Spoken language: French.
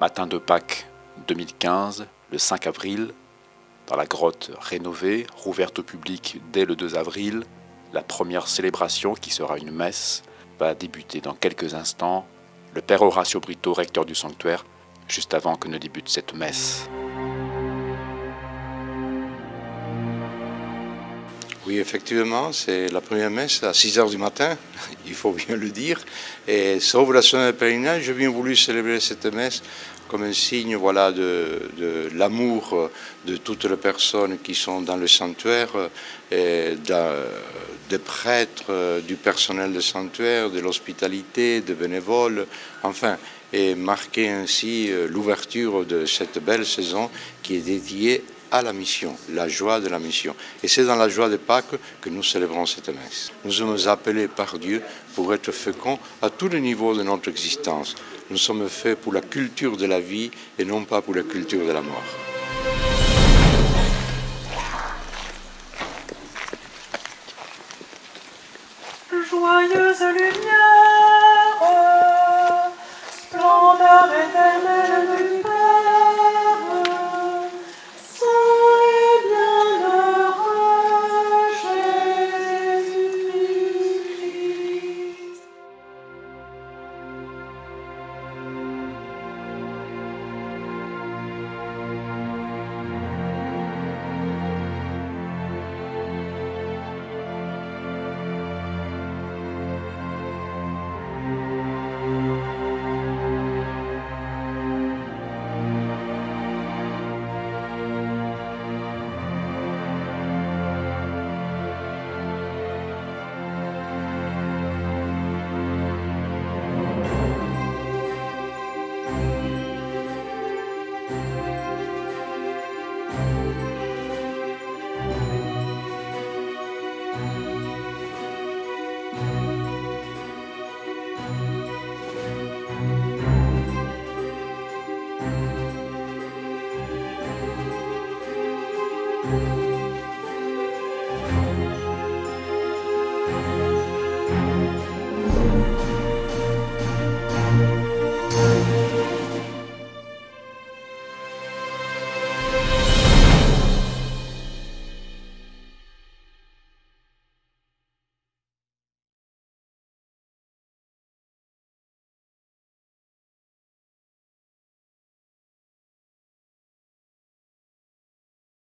Matin de Pâques 2015, le 5 avril, dans la grotte rénovée, rouverte au public dès le 2 avril, la première célébration, qui sera une messe, va débuter dans quelques instants. Le Père Horacio Brito, recteur du sanctuaire, juste avant que ne débute cette messe. Oui, effectivement, c'est la première messe à 6 heures du matin, il faut bien le dire. Et sauf la semaine de pèlerinage, j'ai bien voulu célébrer cette messe comme un signe voilà, de, l'amour de toutes les personnes qui sont dans le sanctuaire, et des prêtres, du personnel du sanctuaire, de l'hospitalité, des bénévoles, enfin, et marquer ainsi euh, l'ouverture de cette belle saison qui est dédiée à la mission, la joie de la mission. Et c'est dans la joie de Pâques que nous célébrons cette messe. Nous sommes appelés par Dieu pour être féconds à tous les niveaux de notre existence. Nous sommes faits pour la culture de la vie et non pas pour la culture de la mort. Joyeuse lumière, splendeur éternelle